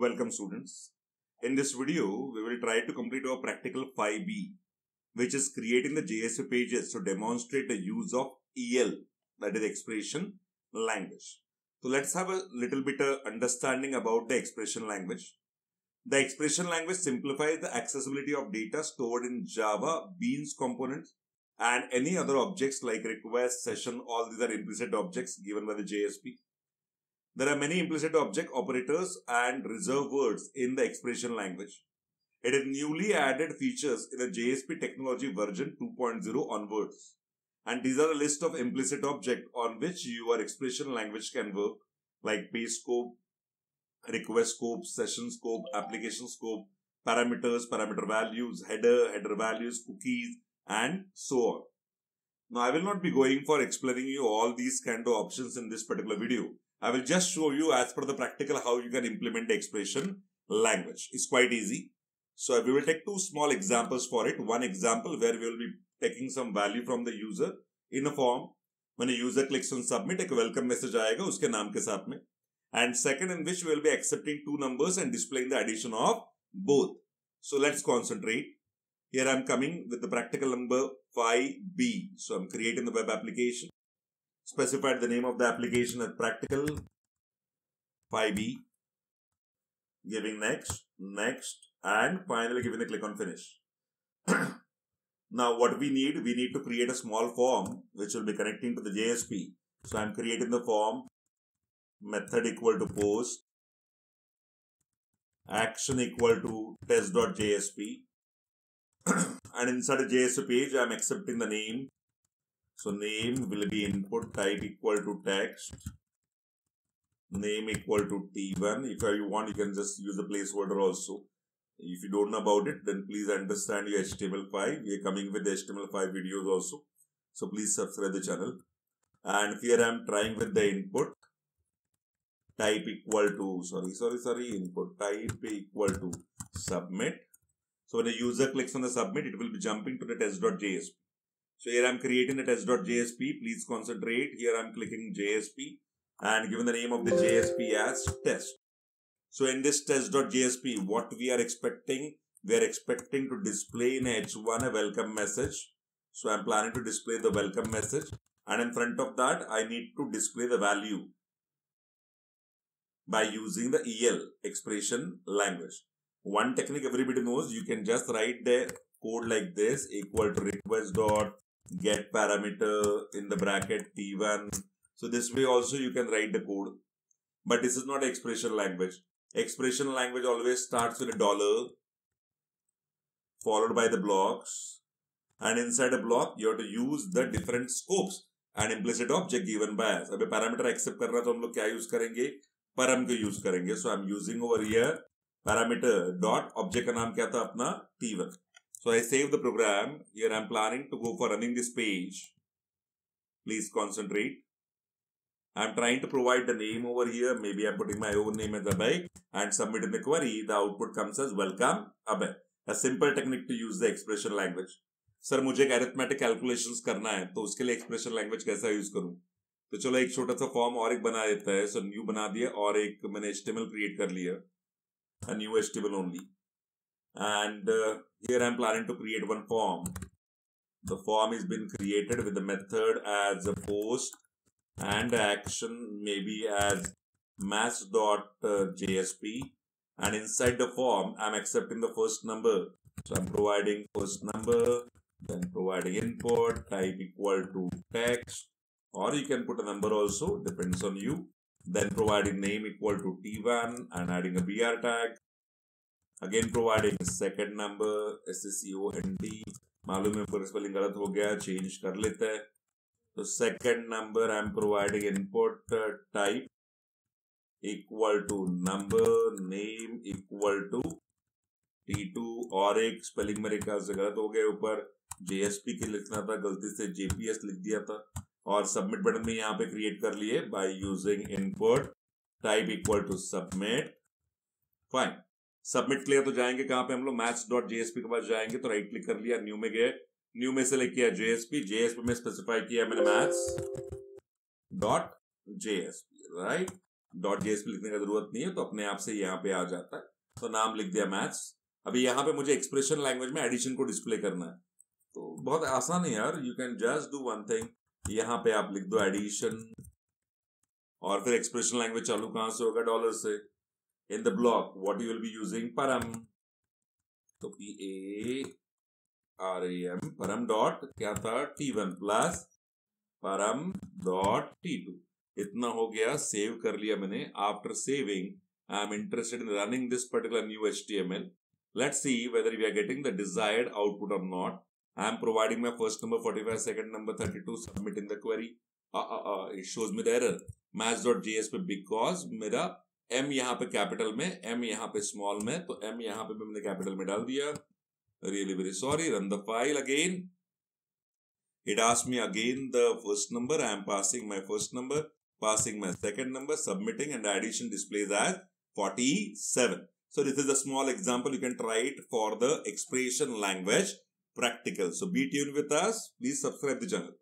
Welcome students. In this video, we will try to complete our practical 5B, which is creating the JSP pages to demonstrate the use of EL, that is expression language. So let's have a little bit of understanding about the expression language. The expression language simplifies the accessibility of data stored in Java, Beans components, and any other objects like request, session, all these are implicit objects given by the JSP. There are many implicit object operators and reserved words in the expression language. It is newly added features in the JSP technology version 2.0 onwards. And these are a list of implicit object on which your expression language can work like page scope, request scope, session scope, application scope, parameters, parameter values, header, header values, cookies, and so on. Now, I will not be going for explaining you all these kind of options in this particular video. I will just show you as per the practical how you can implement the expression language. It's quite easy. So we will take two small examples for it. One example where we will be taking some value from the user in a form. When a user clicks on submit, a welcome message आएगा उसके नाम के साथ में. And second in which we will be accepting two numbers and displaying the addition of both. So let's concentrate. Here I am coming with the practical number 5B. So I'm creating the web application specified the name of the application as practical. 5b giving next next and finally giving a click on finish. Now what we need we need to create a small form which will be connecting to the jsp so i'm creating the form method equal to post action equal to test.jsp and inside the jsp page i'm accepting the name so name will be input type equal to text. Name equal to T1. If you want, you can just use a placeholder also. If you don't know about it, then please understand your HTML5. We are coming with the HTML5 videos also. So please subscribe the channel. And here I am trying with the input type equal to, sorry, sorry, sorry, input type equal to submit. So when a user clicks on the submit, it will be jumping to the test.jsp. So here I'm creating the test.jsp. Please concentrate. Here I'm clicking JSP and given the name of the JSP as test. So in this test.jsp, what we are expecting, we are expecting to display in H1 a welcome message. So I'm planning to display the welcome message and in front of that, I need to display the value by using the EL expression language. One technique everybody knows, you can just write the code like this equal to request dot get parameter in the bracket t1 so this way also you can write the code but this is not expression language expression language always starts with a dollar followed by the blocks and inside a block you have to use the different scopes and implicit object given by us अबे parameter accept करना तो हम लोग क्या use करेंगे param को use करेंगे so I'm using over here parameter dot object का नाम क्या था अपना t1 so I save the program. Here I'm planning to go for running this page. Please concentrate. I'm trying to provide the name over here. Maybe I'm putting my own name as Abhay and submitting the query. The output comes as welcome Abhay. A simple technique to use the expression language. Sir मुझे एक arithmetic calculations करना है तो उसके लिए expression language कैसा use करूँ तो चलो एक छोटा सा फॉर्म और एक बना देता है सो न्यू बना दिया और एक मैंने एचटीएमएल क्रिएट कर लिया new HTML only and uh, here I'm planning to create one form. The form is been created with the method as a post and action maybe as mass.jsp and inside the form I'm accepting the first number. So I'm providing first number then providing input type equal to text or you can put a number also depends on you then providing name equal to t1 and adding a br tag again providing second number S S C O N D मालूम है ऊपर spelling गलत हो गया change कर लेते हैं। तो second number I am providing input type equal to number name equal to T two और एक स्पेलिंग मेरे ख्याल से गलत हो गया ऊपर। जेएसपी के लिखना था, गलती से जेपीएस लिख दिया था। और सबमिट बटन में यहाँ पे क्रिएट कर लिए by using input type equal to submit fine submit clear तो जाएँगे, कहाँ पे हम लोग मैथ्स डॉट जेएसपी के पास जाएँगे तो राइट क्लिक कर लिया न्यू में गए न्यू में सेलेक्ट किया जेएसपी जेएसपी में स्पेसिफाई किया मैंने maths dot JSP right dot JSP लिखने की ज़रूरत नहीं है तो अपने आप से यहाँ पे आ जाता है तो नाम लिख दिया मैथ्स अभी यहाँ पे मुझे एक्सप्रेशन लैंग्वेज में एडिशन को डिस्प्ले करना है तो बहुत आसान है यार you can just do one thing यहाँ पे आप लिख दो एडिशन और फिर एक्सप्रेशन लैंग्वेज चालू कहाँ से होगा डॉलर से। in the block, what you will be using? Param. तो p a r a m, param dot kya tha t1 plus param dot t2 इतना हो गया सेव कर लिया मैंने after saving I am interested in running this particular new H T M L let see whether we are getting the desired output of not I am providing my first number forty five second number thirty two submit in the query it shows me the error match dot G S पे because मेरा M यहाँ पे capital में M यहाँ पे small में तो M यहाँ पे मैंने कैपिटल में डाल दिया। Really very sorry run the file again it us me again the first number I am passing my first number passing my second number submitting and addition display that forty seven so this is a small example you can try it for the expression language practical so be tune with us please subscribe the channel